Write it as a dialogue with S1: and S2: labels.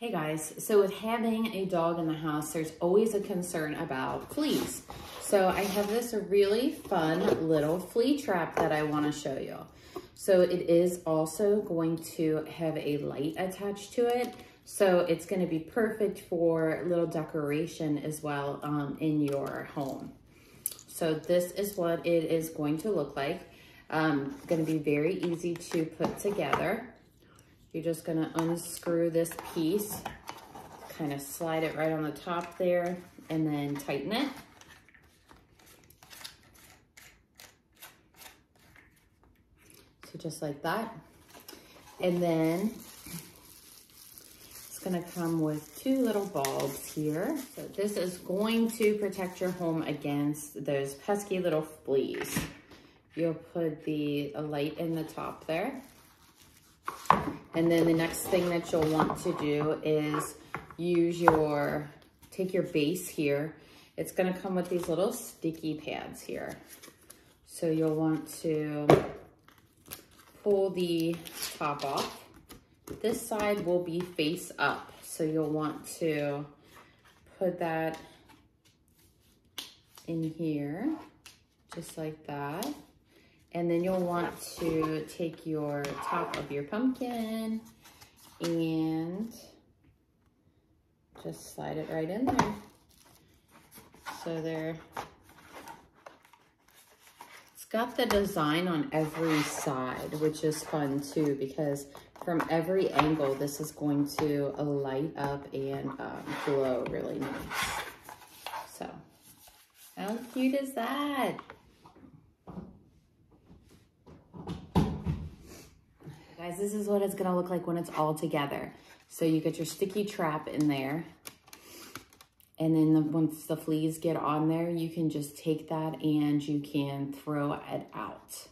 S1: Hey guys, so with having a dog in the house, there's always a concern about fleas. So I have this really fun little flea trap that I wanna show you. So it is also going to have a light attached to it. So it's gonna be perfect for little decoration as well um, in your home. So this is what it is going to look like. Um, gonna be very easy to put together. You're just gonna unscrew this piece, kind of slide it right on the top there, and then tighten it. So just like that. And then it's gonna come with two little bulbs here. So this is going to protect your home against those pesky little fleas. You'll put the light in the top there. And then the next thing that you'll want to do is use your, take your base here. It's gonna come with these little sticky pads here. So you'll want to pull the top off. This side will be face up. So you'll want to put that in here, just like that. And then you'll want to take your top of your pumpkin and just slide it right in there. So there, it's got the design on every side, which is fun too, because from every angle, this is going to light up and um, glow really nice. So, how cute is that? Guys, this is what it's gonna look like when it's all together. So you get your sticky trap in there. And then the, once the fleas get on there, you can just take that and you can throw it out.